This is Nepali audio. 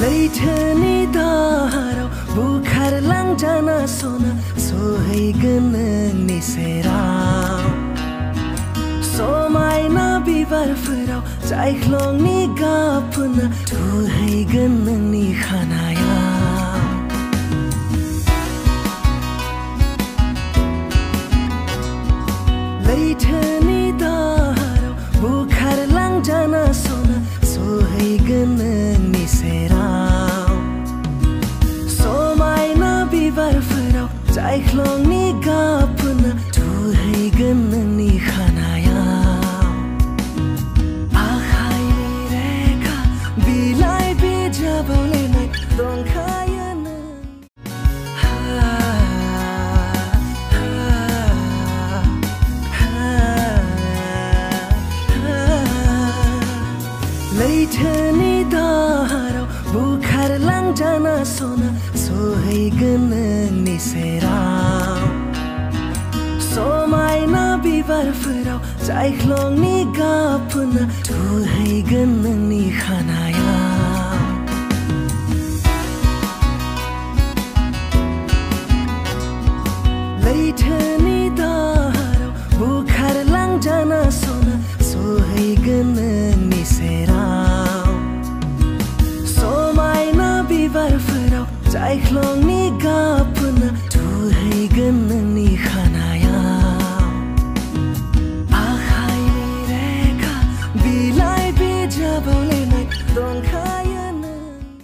लैठनी दार बुखार लाङ्जान सोना सोहैगन निसेरा समाइन बिबार फुराव जायख्लंनि गाबना थुहैगोन नोंनि खानाया लैथोनि Lifelong ka apna tu hai ganni khanaya Akhai mere ka bilai bi jabole nai don khaya na ha ha ha ha Laitani daharo bukhar lang jana sona समायना बिबारफोराव जायख्लंनि गाबना थुहैगोन नोंनि खानायाव लैथोनि दाहाराव बुखारलांजाना सना सोहैगोन नोंनि सेराव समायना बिबारफोराव जायख्लंनि